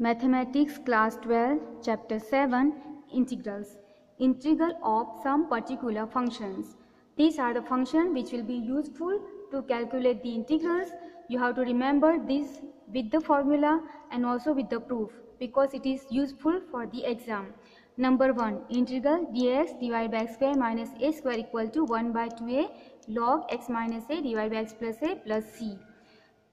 Mathematics class twelve chapter seven integrals integral of some particular functions this are the function which will be useful to calculate the integrals you have to remember this with the formula and also with the proof because it is useful for the exam number one integral d x divide by square minus a square equal to one by two a log x minus a divide by x plus a plus c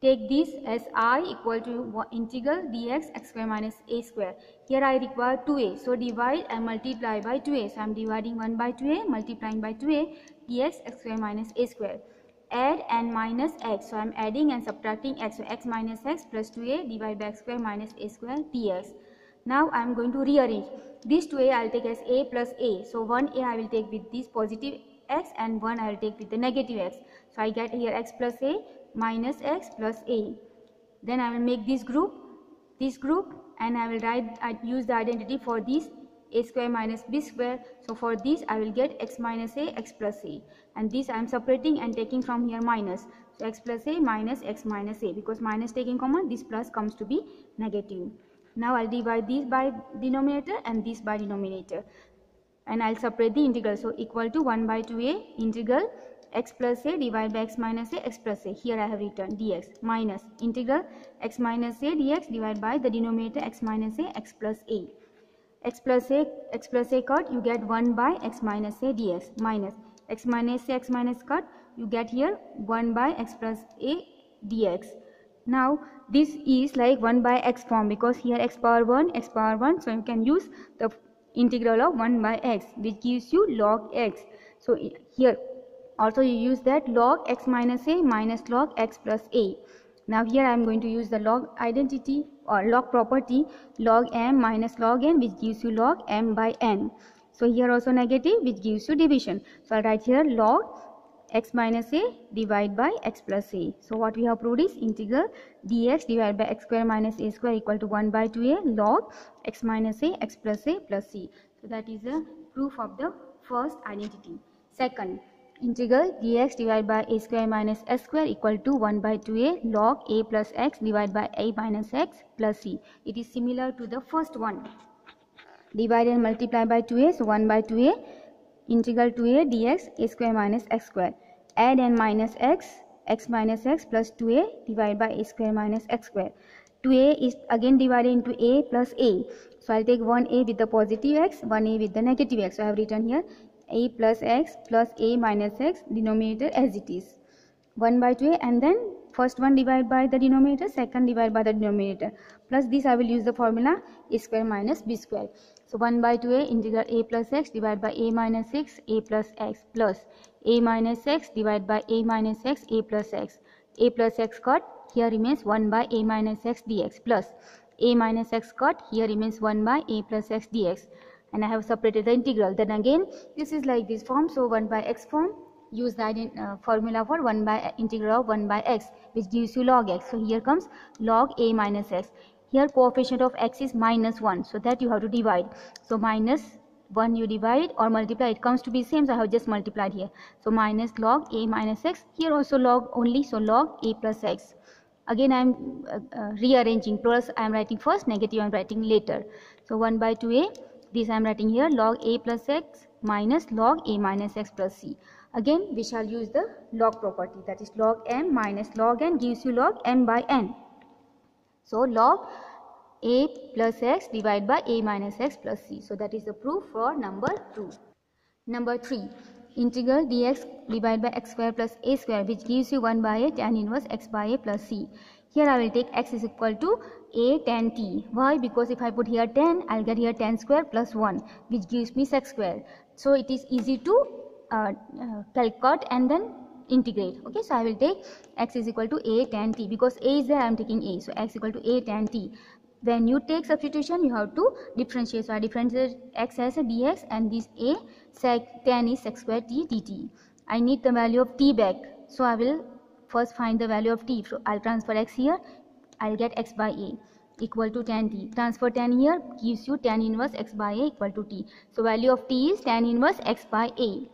Take this as i equal to integral dx x square minus a square. Here I require 2a. So divide and multiply by 2a. So I am dividing 1 by 2a multiplying by 2a dx x square minus a square. Add and minus x. So I am adding and subtracting x. So x minus x plus 2a divided by x square minus a square dx. Now I am going to rearrange. This 2a I will take as a plus a. So 1a I will take with this positive x and 1 I will take with the negative x. So I get here x plus a minus x plus a. Then I will make this group, this group and I will write, I use the identity for this a square minus b square. So for this I will get x minus a, x plus a and this I am separating and taking from here minus. So x plus a minus x minus a because minus taking common this plus comes to be negative. Now I'll divide this by denominator and this by denominator and I'll separate the integral. So equal to 1 by 2a integral x plus a divided by x minus a x plus a. Here I have written dx minus integral x minus a dx divided by the denominator x minus a x plus a. x plus a x plus a cut you get 1 by x minus a dx minus x minus a x minus cut you get here 1 by x plus a dx. Now this is like 1 by x form because here x power 1 x power 1 so you can use the integral of 1 by x which gives you log x. So here also you use that log x minus a minus log x plus a. Now here I am going to use the log identity or log property log m minus log n which gives you log m by n. So here also negative which gives you division. So I'll write here log x minus a divided by x plus a. So what we have proved is integral dx divided by x square minus a square equal to 1 by 2a log x minus a x plus a plus c. So that is the proof of the first identity. Second, integral d x divide by a square minus s square equal to one by two a log a plus x divide by a minus x plus c it is similar to the first one divide and multiply by two a so one by two a integral two a d x a square minus x square add and minus x x minus x plus two a divide by a square minus x square two a is again divide in two a plus a so I take one a with the positive x one a with the negative x I have return here a plus x plus a minus x denominator as it is. 1 by 2a and then first one divided by the denominator second divided by the denominator. Plus this I will use the formula a square minus b square. So 1 by 2a integral a plus x divided by a minus x a plus x plus a minus x divided by a minus x a plus x. A plus x cut here remains 1 by a minus x dx plus. A minus x cut here remains 1 by a plus x dx and I have separated the integral. Then again this is like this form. So 1 by x form use the uh, formula for 1 by integral of 1 by x which gives you log x. So here comes log a minus x. Here coefficient of x is minus 1 so that you have to divide. So minus 1 you divide or multiply. It comes to be same so I have just multiplied here. So minus log a minus x. Here also log only. So log a plus x. Again I am uh, uh, rearranging. Plus I am writing first negative I am writing later. So 1 by 2a this I am writing here log a plus x minus log a minus x plus c. Again we shall use the log property that is log m minus log n gives you log m by n. So log a plus x divided by a minus x plus c. So that is the proof for number 2. Number 3 integral dx divided by x square plus a square which gives you 1 by a tan inverse x by a plus c. Here I will take x is equal to a tan t. Why? Because if I put here tan, I'll get here tan square plus 1 which gives me sec square. So it is easy to uh, uh, calculate and then integrate. Okay, so I will take x is equal to a tan t because a is there, I am taking a. So x equal to a tan t. When you take substitution, you have to differentiate. So I differentiate x as a dx and this a sec tan is sec square t dt. I need the value of t back. So I will first find the value of t so i'll transfer x here i'll get x by a equal to tan t. Transfer tan here gives you tan inverse x by a equal to t. So value of t is tan inverse x by a.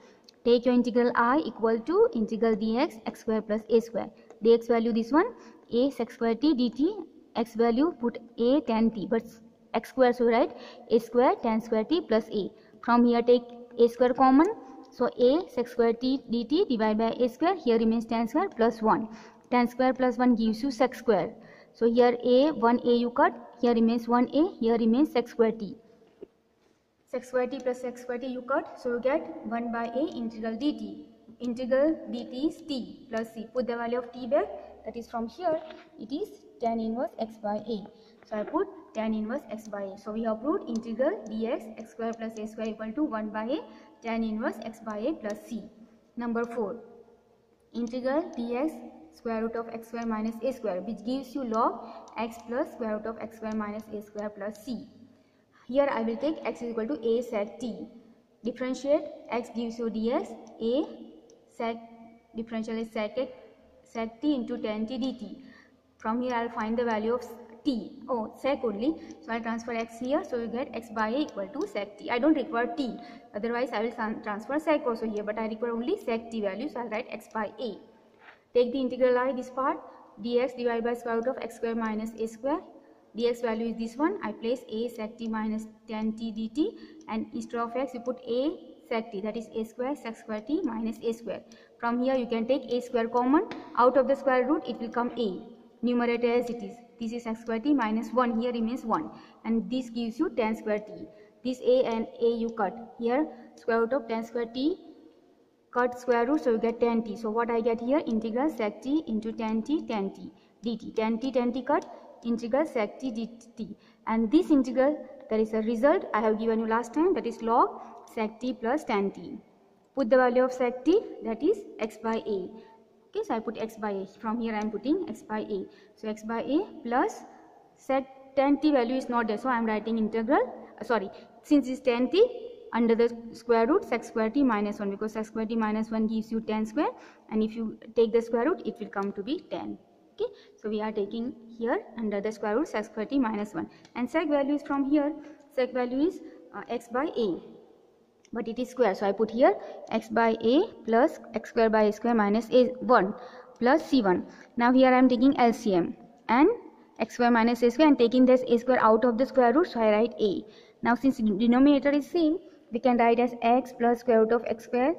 Take your integral i equal to integral dx x square plus a square. Dx value this one a sec square t dt x value put a tan t. But x square so write a square tan square t plus a. From here take a square common. So a sec square t dt divided by a square here remains tan square plus 1 tan square plus 1 gives you sec square so here a 1a you cut here remains 1a here remains x square t. Sec square t plus x square t you cut so you get 1 by a integral dt integral dt is t plus c. Put the value of t back that is from here it is tan inverse x by a. So i put tan inverse x by a. So we have proved integral dx x square plus a square equal to 1 by a tan inverse x by a plus c. Number 4 integral dx square root of x square minus a square which gives you log x plus square root of x square minus a square plus c here i will take x is equal to a sec t differentiate x gives you dx a sec differential is sec x sec t into tan t dt. From here I will find the value of t. Oh, sec only. So I transfer x here. So you get x by a equal to sec t. I don't require t. Otherwise I will transfer sec also here. But I require only sec t value. So I will write x by a. Take the integral i this part. dx divided by square root of x square minus a square. dx value is this one. I place a sec t minus tan t dt. And instead of x you put a sec t that is a square sec square t minus a square. From here you can take a square common. Out of the square root it will come a. Numerator as it is. This is x square t minus 1. Here remains 1. And this gives you tan square t. This a and a you cut. Here square root of tan square t cut square root so you get tan t. So what I get here integral sec t into tan t tan t dt. Tan t tan t cut integral sec t dt. And this integral there is a result I have given you last time that is log sec t plus tan t put the value of sec t that is x by a okay so i put x by a from here i am putting x by a so x by a plus sec tan t value is not there so i am writing integral uh, sorry since it's tan t under the square root sec square t minus 1 because sec square t minus 1 gives you tan square and if you take the square root it will come to be tan okay? So we are taking here under the square root sec square t minus 1 and sec value is from here sec value is uh, x by a but it is square so i put here x by a plus x square by a square minus a 1 plus c1 now here i am taking lcm and x square minus a square and taking this a square out of the square root so i write a. Now since denominator is same we can write as x plus square root of x square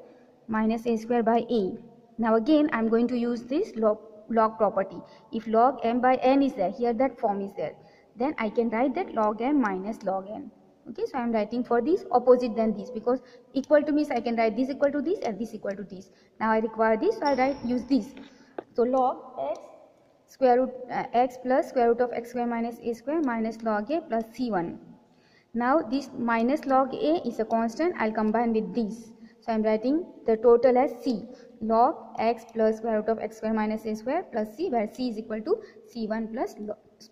minus a square by a. Now again i'm going to use this log log property. If log m by n is there here that form is there then i can write that log m minus log n. Okay so i am writing for this opposite than this because equal to means i can write this equal to this and this equal to this. Now i require this so i write use this. So log x square root uh, x plus square root of x square minus a square minus log a plus c1 now this minus log a is a constant. I'll combine with this. So i'm writing the total as c. Log x plus square root of x square minus a square plus c where c is equal to c1 plus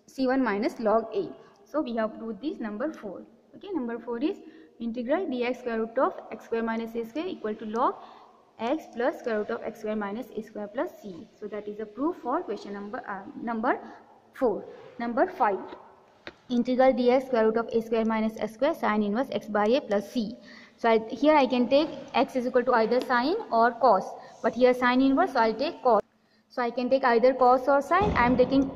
c1 minus log a. So we have proved this number 4 okay number 4 is integral dx square root of x square minus a square equal to log x plus square root of x square minus a square plus c. So that is a proof for question number uh, number 4 number 5 integral dx square root of a square minus s square sine inverse x by a plus c so I, here I can take x is equal to either sine or cos but here sine inverse so I'll take cos so I can take either cos or sine I am taking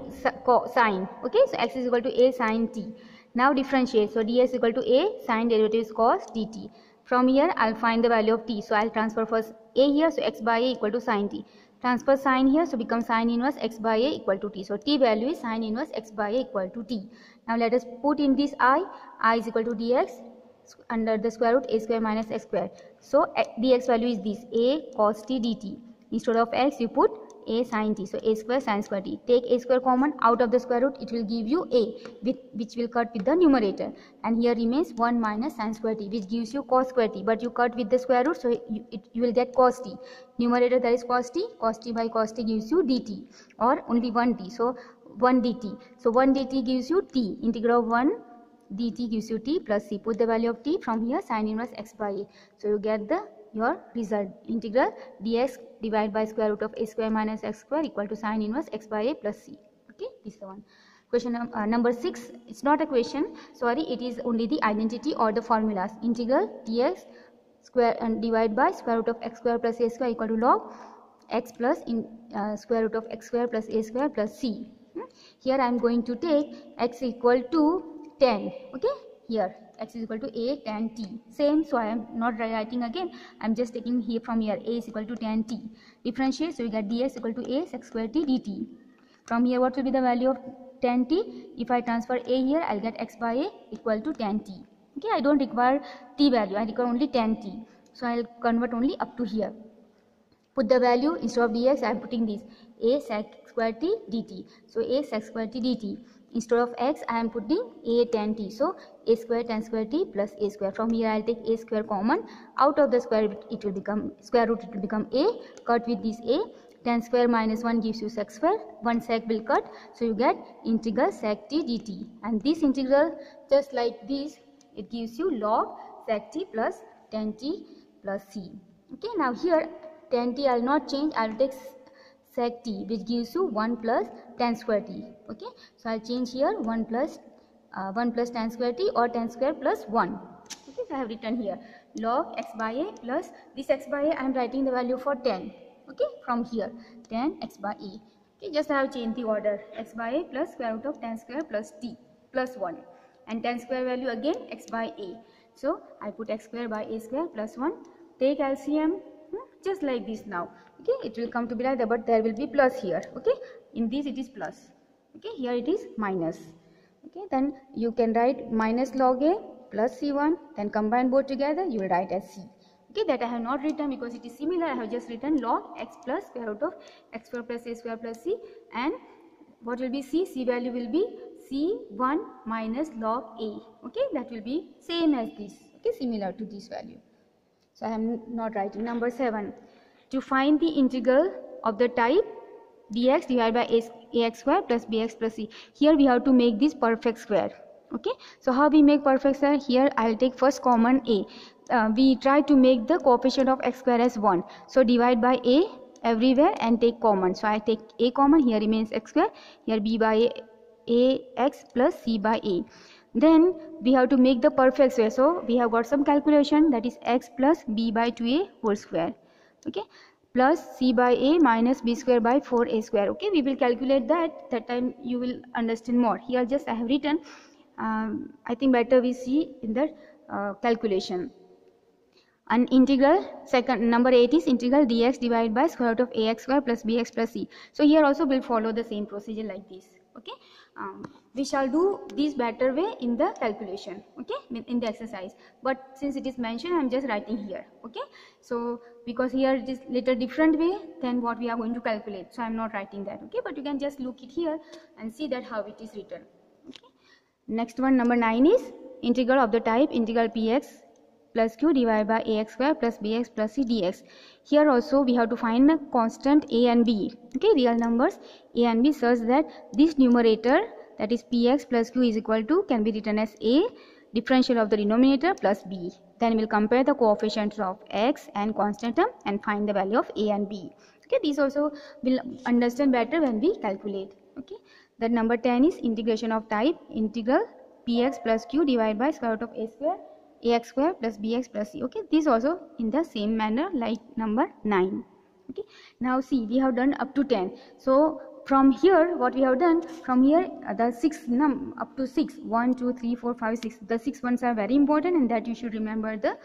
sine okay so x is equal to a sine t now differentiate. So ds equal to a sine derivative is cos dt. From here I'll find the value of t. So I'll transfer first a here. So x by a equal to sine t. Transfer sine here. So become sine inverse x by a equal to t. So t value is sine inverse x by a equal to t. Now let us put in this i. i is equal to dx under the square root a square minus x square. So eh, dx value is this a cos t dt. Instead of x you put a sine t. So a square sine square t. Take a square common out of the square root. It will give you a with, which will cut with the numerator. And here remains 1 minus sine square t which gives you cos square t. But you cut with the square root so you, it, you will get cos t. Numerator that is cos t. Cos t by cos t gives you dt or only 1 t. So 1 dt. So 1 dt gives you t. Integral of 1 dt gives you t plus c. Put the value of t from here sine inverse x by a. So you get the your result integral dx divided by square root of a square minus x square equal to sine inverse x by a plus c okay this is the one question uh, number 6 it's not a question sorry it is only the identity or the formulas integral dx square and divide by square root of x square plus a square equal to log x plus in uh, square root of x square plus a square plus c? Here I am going to take x equal to tan okay? Here x is equal to a tan t. Same so I am not writing again. I am just taking here from here. A is equal to tan t. Differentiate so we get dx equal to a sec square t dt. From here what will be the value of tan t? If I transfer a here I'll get x by a equal to tan t. Okay I don't require t value. I require only tan t. So I'll convert only up to here put the value instead of dx I am putting this a sec square t dt. So a sec square t dt. Instead of x I am putting a tan t. So a square tan square t plus a square. From here I'll take a square common. Out of the square it will become square root it will become a. Cut with this a. Tan square minus 1 gives you sec square. 1 sec will cut. So you get integral sec t dt. And this integral just like this it gives you log sec t plus tan t plus c. Okay now here tan t I'll not change I'll take sec t which gives you 1 plus tan square t okay? So I'll change here 1 plus uh, 1 plus tan square t or tan square plus 1 okay? So I have written here log x by a plus this x by a I am writing the value for tan okay? From here tan x by a okay? Just I have changed the order x by a plus square root of tan square plus t plus 1 and tan square value again x by a. So I put x square by a square plus 1 take LCM just like this now. Okay it will come to be like that but there will be plus here. Okay in this it is plus. Okay here it is minus. Okay then you can write minus log a plus c1 then combine both together you will write as c. Okay that i have not written because it is similar. I have just written log x plus square root of x square plus a square plus c and what will be c? C value will be c1 minus log a. Okay that will be same as this. Okay similar to this value so i am not writing. Number 7 to find the integral of the type dx divided by ax square plus bx plus c. Here we have to make this perfect square. Okay? So how we make perfect square? Here i'll take first common a. Uh, we try to make the coefficient of x square as 1 so divide by a everywhere and take common. So i take a common. Here remains x square. Here b by a, a x plus c by a then we have to make the perfect square. So we have got some calculation that is x plus b by 2a whole square. Okay? Plus c by a minus b square by 4a square. Okay? We will calculate that. That time you will understand more. Here just i have written. Um, i think better we see in the uh, calculation. An integral second number 8 is integral dx divided by square root of ax square plus bx plus c. So here also we'll follow the same procedure like this okay? Um, we shall do this better way in the calculation okay? In the exercise. But since it is mentioned i'm just writing here okay? So because here it is little different way than what we are going to calculate. So i'm not writing that okay? But you can just look it here and see that how it is written okay? Next one number 9 is integral of the type integral px plus q divided by ax square plus bx plus c dx. Here also we have to find a constant a and b. Okay real numbers. A and b such that this numerator that is px plus q is equal to can be written as a differential of the denominator plus b. Then we'll compare the coefficients of x and constant term and find the value of a and b. Okay these also will understand better when we calculate. Okay the number 10 is integration of type integral px plus q divided by square root of a square ax square plus bx plus c. Okay this also in the same manner like number 9 okay now see we have done up to 10 so from here what we have done from here uh, the six num up to six. One two three four five six. The six ones are very important and that you should remember the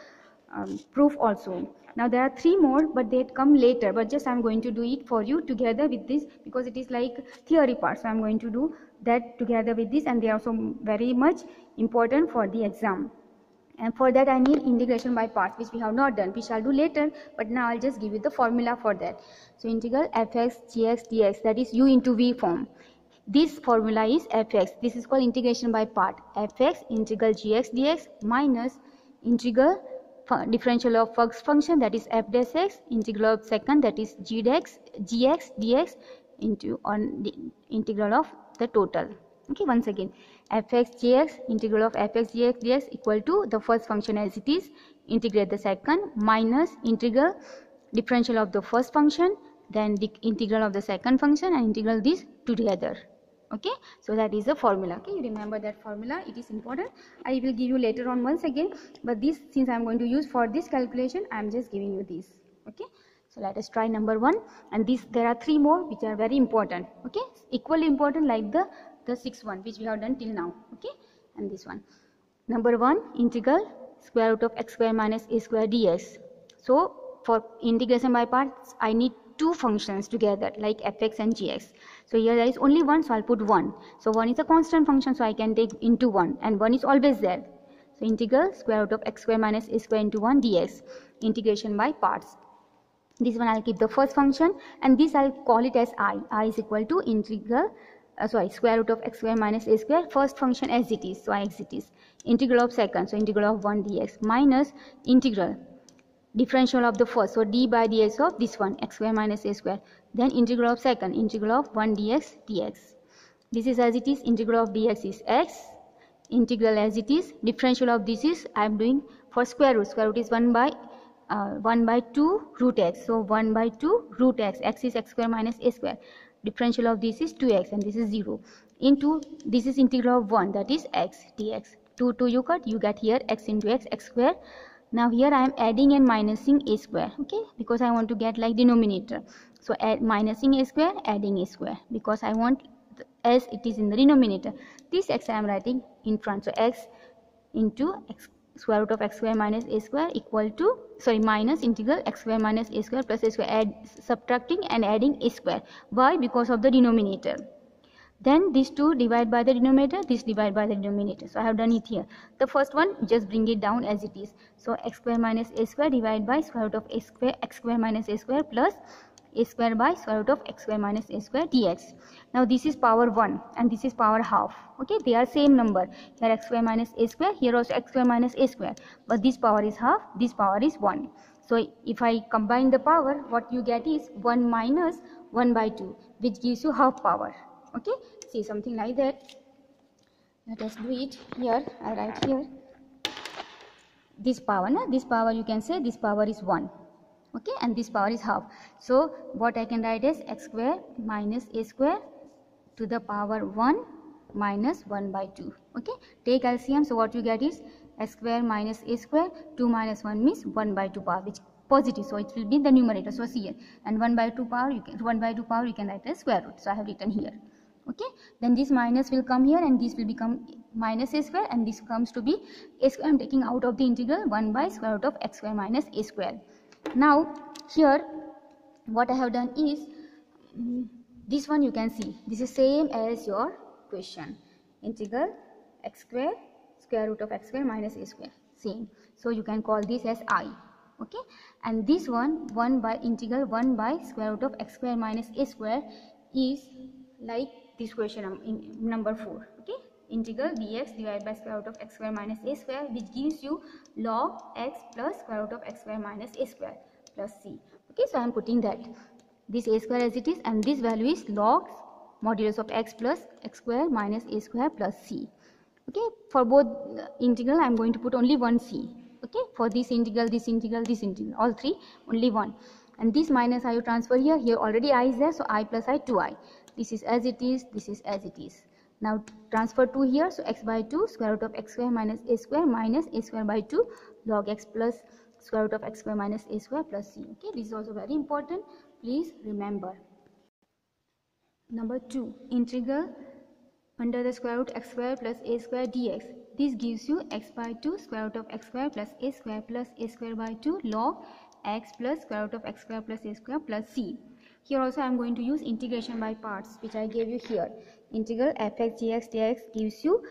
um, proof also. Now there are three more but they come later. But just i'm going to do it for you together with this because it is like theory part. So i'm going to do that together with this and they are also very much important for the exam and for that I need integration by parts which we have not done. We shall do later but now I'll just give you the formula for that. So integral fx gx dx that is u into v form. This formula is fx. This is called integration by part. fx integral gx dx minus integral differential of first function that is f dash x integral of second that is g dash gx dx into on the integral of the total. Okay once again fx gx integral of fx gx dx equal to the first function as it is integrate the second minus integral differential of the first function then the integral of the second function and integral these two together. Okay? So that is the formula. Okay? You remember that formula. It is important. I will give you later on once again but this since i am going to use for this calculation i am just giving you this. Okay? So let us try number one. And this there are three more which are very important. Okay? Equally important like the the sixth one which we have done till now okay? And this one. Number one integral square root of x square minus a square dx. So for integration by parts i need two functions together like fx and gx. So here there is only one so i'll put one. So one is a constant function so i can take into one and one is always there. So integral square root of x square minus a square into 1 dx integration by parts. This one I'll keep the first function and this I'll call it as i. i is equal to integral, uh, sorry, square root of x square minus a square, first function as it is, so as it is. Integral of second, so integral of 1 dx minus integral, differential of the first, so d by dx of this one, x square minus a square. Then integral of second, integral of 1 dx dx. This is as it is, integral of dx is x, integral as it is, differential of this is, I am doing for square root, square root is 1 by uh, 1 by 2 root x so 1 by 2 root x x is x square minus a square differential of this is 2x and this is 0 into this is integral of 1 that is x dx. 2 2 you cut you get here x into x x square. Now here i am adding and minusing a square okay? Because i want to get like denominator. So add minusing a square adding a square. Because i want as it is in the denominator. This x i am writing in front. So x into x square root of x square minus a square equal to sorry minus integral x square minus a square plus a square add subtracting and adding a square. Why? Because of the denominator. Then these two divide by the denominator this divide by the denominator. So i have done it here. The first one just bring it down as it is. So x square minus a square divided by square root of a square x square minus a square plus a square by square root of x square minus a square dx. Now this is power 1 and this is power half. Okay they are same number. Here x square minus a square here also x square minus a square. But this power is half this power is 1 so if i combine the power what you get is 1 minus 1 by 2 which gives you half power. Okay see something like that. Let us do it here. I write here. This power na? this power you can say this power is 1 okay and this power is half. So what i can write is x square minus a square to the power 1 minus 1 by 2 okay take lcm so what you get is x square minus a square 2 minus 1 means 1 by 2 power which positive. So it will be the numerator. So here. And 1 by 2 power you can 1 by 2 power you can write as square root. So i have written here. Okay then this minus will come here and this will become minus a square and this comes to be a square. I'm taking out of the integral 1 by square root of x square minus a square now here what I have done is mm, this one you can see. This is same as your question. Integral x square square root of x square minus a square. Same. So you can call this as i. Okay? And this one 1 by integral 1 by square root of x square minus a square is like this question in number 4 okay integral dx divided by square root of x square minus a square which gives you log x plus square root of x square minus a square plus c. Okay so i am putting that. This a square as it is and this value is log modulus of x plus x square minus a square plus c. Okay for both integral i am going to put only one c. Okay for this integral this integral this integral all three only one. And this minus i you transfer here here already i is there so i plus i 2i this is as it is this is as it is now transfer 2 here. So x by 2 square root of x square minus a square minus a square by 2 log x plus square root of x square minus a square plus c. Okay, this is also very important. Please remember. Number 2. Integral under the square root x square plus a square dx. This gives you x by 2 square root of x square plus a square plus a square by 2 log x plus square root of x square plus a square plus c. Here also I am going to use integration by parts which I gave you here integral fx gx dx gives you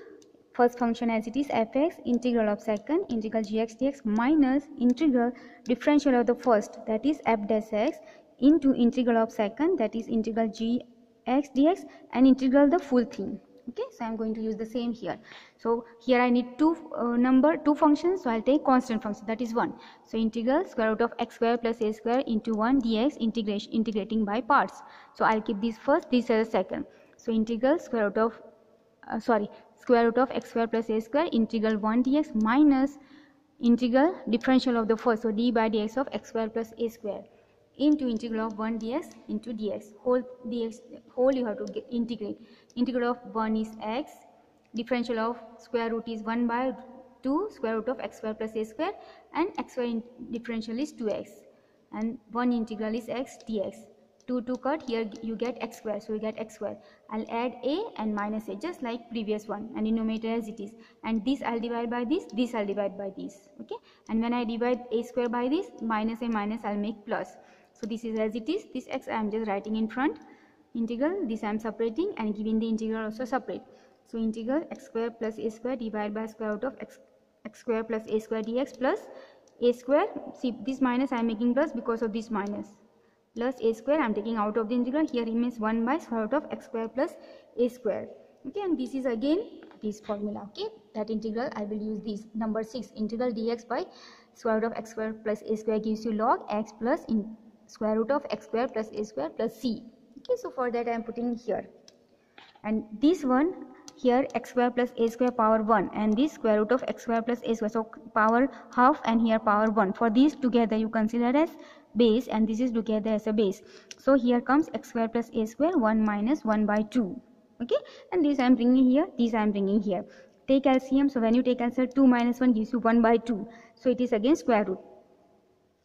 first function as it is fx integral of second integral gx dx minus integral differential of the first that is f dash x into integral of second that is integral gx dx and integral the full thing. Okay so i'm going to use the same here. So here i need two uh, number two functions so i'll take constant function that is one. So integral square root of x square plus a square into 1 dx integration integrating by parts. So i'll keep this first this as a second so integral square root of uh, sorry square root of x square plus a square integral 1 dx minus integral differential of the first so d by dx of x square plus a square into integral of 1 dx into dx. Whole dx whole you have to get, integrate. Integral of 1 is x differential of square root is 1 by 2 square root of x square plus a square and x square differential is 2x and one integral is x dx 2 to cut here you get x square so you get x square. I'll add a and minus a just like previous one and numerator as it is. And this i'll divide by this this i'll divide by this okay? And when i divide a square by this minus a minus i'll make plus. So this is as it is this x i am just writing in front integral this i am separating and giving the integral also separate. So integral x square plus a square divided by square root of x, x square plus a square dx plus a square see this minus i am making plus because of this minus plus a square I'm taking out of the integral here remains 1 by square root of x square plus a square. Okay and this is again this formula. Okay that integral I will use this number 6 integral dx by square root of x square plus a square gives you log x plus in square root of x square plus a square plus c. Okay so for that I am putting here. And this one here x square plus a square power 1 and this square root of x square plus a square so power half and here power 1 for these together you consider as base and this is together as a base. So here comes x square plus a square 1 minus 1 by 2 okay? And this i am bringing here these i am bringing here. Take LCM so when you take answer 2 minus 1 gives you 1 by 2 so it is again square root.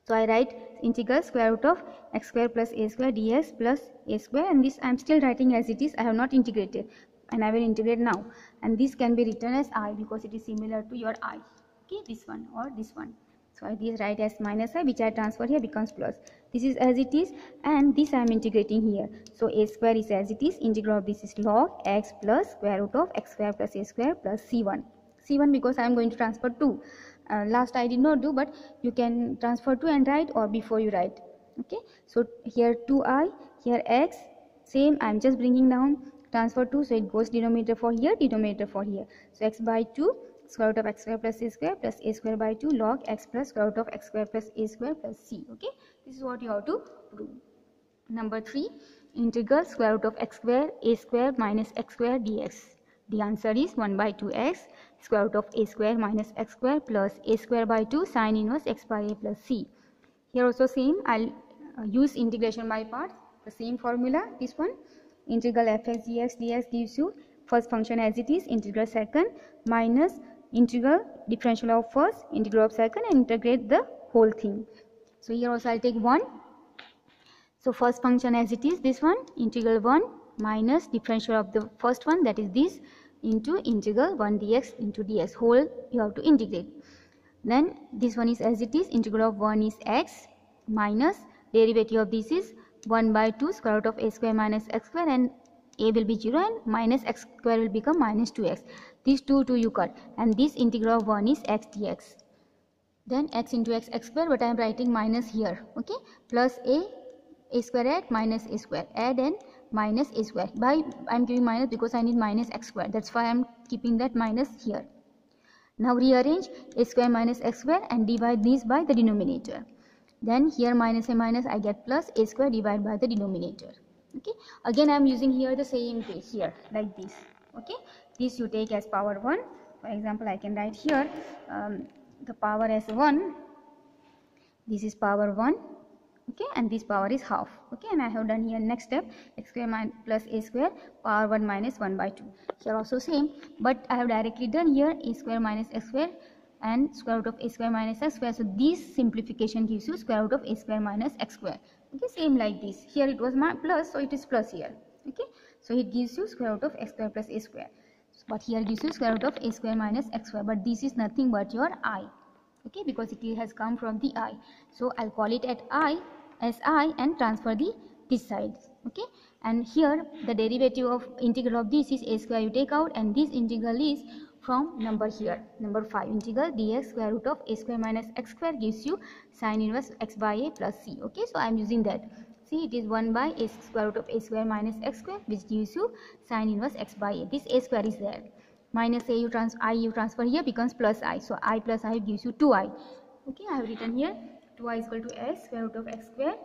So I write integral square root of x square plus a square ds plus a square and this I am still writing as it is. I have not integrated and I will integrate now. And this can be written as i because it is similar to your i. Okay? This one or this one so I this write as minus i which I transfer here becomes plus. This is as it is and this I am integrating here. So a square is as it is. Integral of this is log x plus square root of x square plus a square plus c1. c1 because I am going to transfer 2. Uh, last I did not do but you can transfer 2 and write or before you write. Okay. So here 2i, here x, same I am just bringing down transfer 2 so it goes denominator for here, denominator for here. So x by 2 square root of x square plus a square plus a square by 2 log x plus square root of x square plus a square plus c okay? This is what you have to prove number 3 integral square root of x square a square minus x square dx. The answer is 1 by 2x square root of a square minus x square plus a square by 2 sine inverse x by a plus c. Here also same i'll uh, use integration by parts the same formula this one. Integral fx dx dx gives you first function as it is integral second minus integral differential of first integral of second and integrate the whole thing. So here also i'll take one. So first function as it is this one integral 1 minus differential of the first one that is this into integral 1 dx into dx whole you have to integrate. Then this one is as it is integral of 1 is x minus derivative of this is 1 by 2 square root of a square minus x square and a will be 0 and minus x square will become minus 2x these two to you cut. And this integral of 1 is x dx. Then x into x x square but i am writing minus here okay? Plus a a square add minus a square. Add and minus a square. By i'm giving minus because i need minus x square. That's why i'm keeping that minus here. Now rearrange a square minus x square and divide these by the denominator. Then here minus a minus i get plus a square divided by the denominator okay? Again i am using here the same way here like this okay this you take as power 1 for example i can write here um, the power as 1 this is power 1 okay and this power is half okay and i have done here next step x square plus a square power 1 minus 1 by 2 here also same but i have directly done here a square minus x square and square root of a square minus x square. So this simplification gives you square root of a square minus x square okay same like this. Here it was my plus so it is plus here okay. So it gives you square root of x square plus a square but here gives you square root of a square minus x square. But this is nothing but your i. Okay? Because it has come from the i. So i'll call it at i as i and transfer the this side. Okay? And here the derivative of integral of this is a square you take out. And this integral is from number here number 5 integral dx square root of a square minus x square gives you sine inverse x by a plus c. Okay? So i am using that see it is 1 by a square root of a square minus x square which gives you sine inverse x by a. This a square is there. Minus a you trans i you transfer here becomes plus i. So i plus i gives you 2i okay i have written here 2i is equal to s square root of x square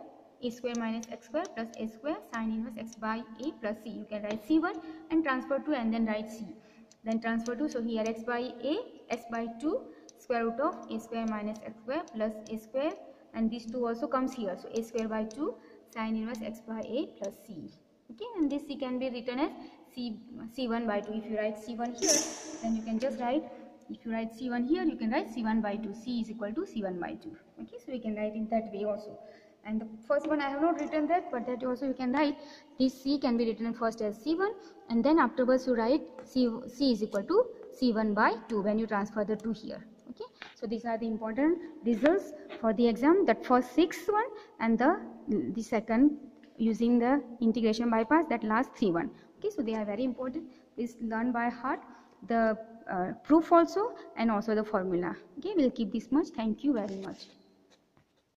a square minus x square plus a square sine inverse x by a plus c. You can write c1 and transfer 2 and then write c. Then transfer 2 so here x by a s by 2 square root of a square minus x square plus a square. And this 2 also comes here. So a square by 2 sine inverse x by a plus c. Okay and this c can be written as c c1 by 2 if you write c1 here then you can just write if you write c1 here you can write c1 by 2 c is equal to c1 by 2 okay so we can write in that way also. And the first one I have not written that but that also you can write. This C can be written first as C1 and then afterwards you write C, C is equal to C1 by 2 when you transfer the 2 here. Okay so these are the important results for the exam. That first sixth one and the the second using the integration by parts that last three one. Okay so they are very important. Please learn by heart the uh, proof also and also the formula. Okay we'll keep this much. Thank you very much